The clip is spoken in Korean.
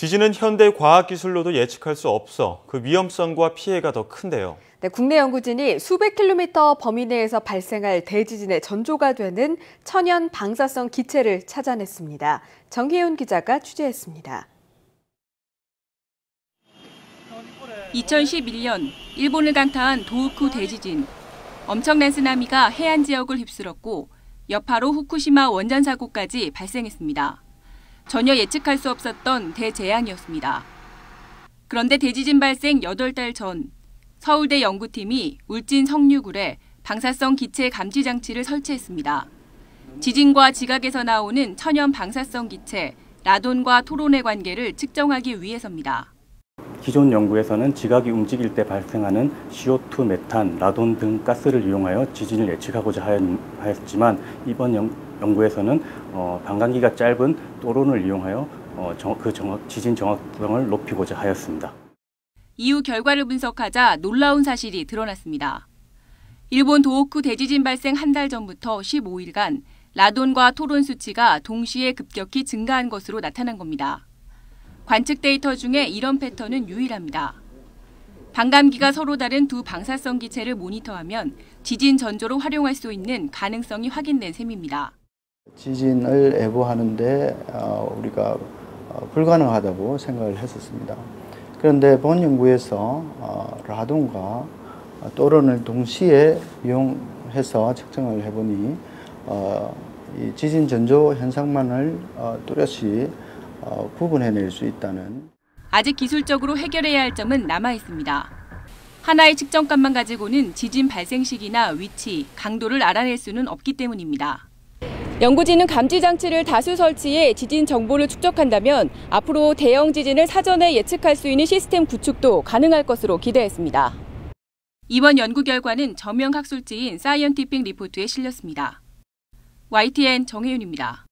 지진은 현대 과학 기술로도 예측할 수 없어 그 위험성과 피해가 더 큰데요. 네, 국내 연구진이 수백 킬로미터 범위 내에서 발생할 대지진의 전조가 되는 천연 방사성 기체를 찾아냈습니다. 정혜윤 기자가 취재했습니다. 2011년 일본을 강타한 도우쿠 대지진. 엄청난 쓰나미가 해안 지역을 휩쓸었고 여파로 후쿠시마 원전 사고까지 발생했습니다. 전혀 예측할 수 없었던 대재앙이었습니다. 그런데 대지진 발생 8달 전 서울대 연구팀이 울진 성류굴에 방사성 기체 감지 장치를 설치했습니다. 지진과 지각에서 나오는 천연 방사성 기체 라돈과 토론의 관계를 측정하기 위해서입니다. 기존 연구에서는 지각이 움직일 때 발생하는 CO2, 메탄, 라돈 등 가스를 이용하여 지진을 예측하고자 하였지만 이번 연 구에서는 어, 반감기가 짧은 또론을 이용하여 어, 정, 그 정확, 지진 정확성을 높이고자 하였습니다. 이후 결과를 분석하자 놀라운 사실이 드러났습니다. 일본 도호쿠 대지진 발생 한 달 전부터 15일간 라돈과 토론 수치가 동시에 급격히 증가한 것으로 나타난 겁니다. 관측 데이터 중에 이런 패턴은 유일합니다. 반감기가 서로 다른 두 방사성 기체를 모니터하면 지진 전조로 활용할 수 있는 가능성이 확인된 셈입니다. 지진을 예보하는데 어, 우리가 어, 불가능하다고 생각을 했었습니다. 그런데 본 연구에서 어, 라돈과 또론을 동시에 이용해서 측정을 해보니 이 지진 전조 현상만을 뚜렷이 구분해낼 수 있다는 아직 기술적으로 해결해야 할 점은 남아 있습니다. 하나의 측정값만 가지고는 지진 발생 시기나 위치, 강도를 알아낼 수는 없기 때문입니다. 연구진은 감지 장치를 다수 설치해 지진 정보를 축적한다면 앞으로 대형 지진을 사전에 예측할 수 있는 시스템 구축도 가능할 것으로 기대했습니다. 이번 연구 결과는 저명 학술지인 사이언티픽 리포트에 실렸습니다. YTN 정혜윤입니다.